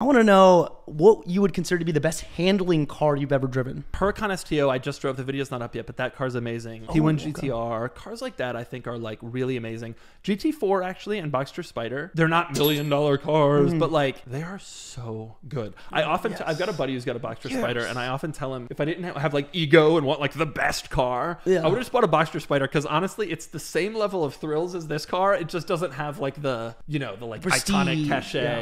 I want to know what you would consider to be the best handling car you've ever driven. Huracan STO, I just drove. The video's not up yet, but that car's amazing. Oh, T1 okay. GTR, cars like that, I think are like really amazing. GT4 actually and Boxster Spyder, they're not million dollar cars, Mm. but like they are so good. I often, t- I've got a buddy who's got a Boxster Spyder, and I often tell him if I didn't have like ego and want like the best car, Yeah. I would have just bought a Boxster Spyder because honestly, it's the same level of thrills as this car. It just doesn't have like the you know the like iconic cachet yeah.